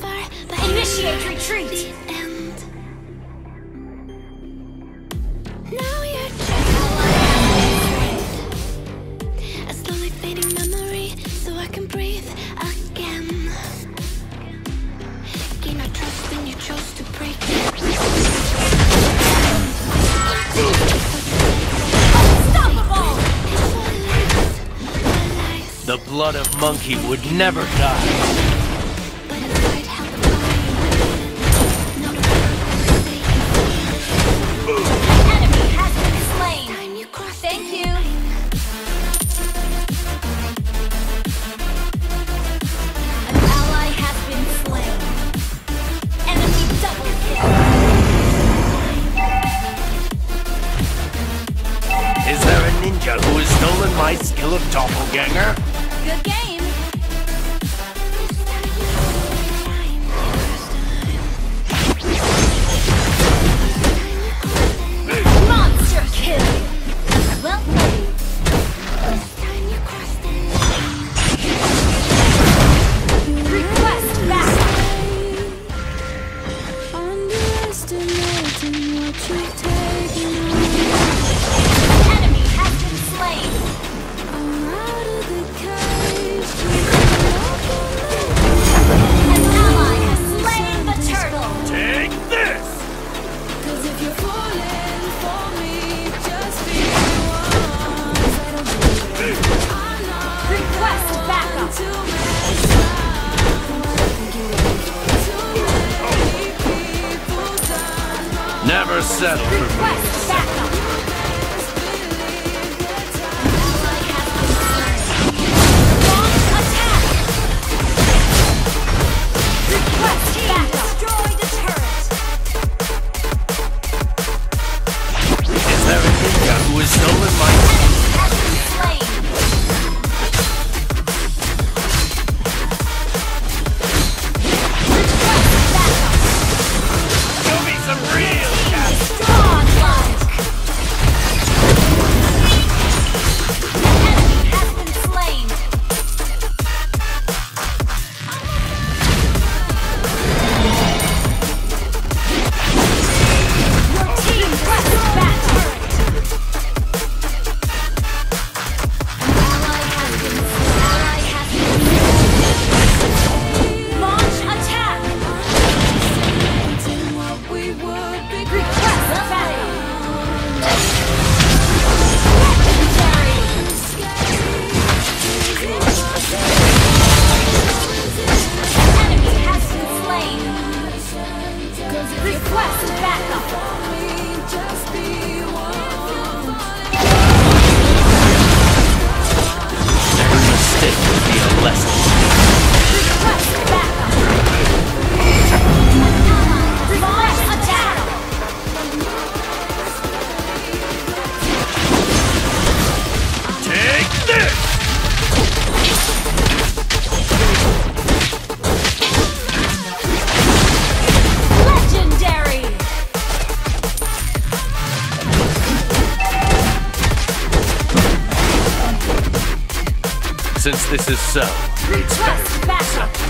far, but initiate retreat. The end. Now you're just a slowly fading memory, so I can breathe again. Gain trust when you chose to break. The blood of monkey would never die. slight skill of doppelganger? Good game. settled. since this is so. We trust battle.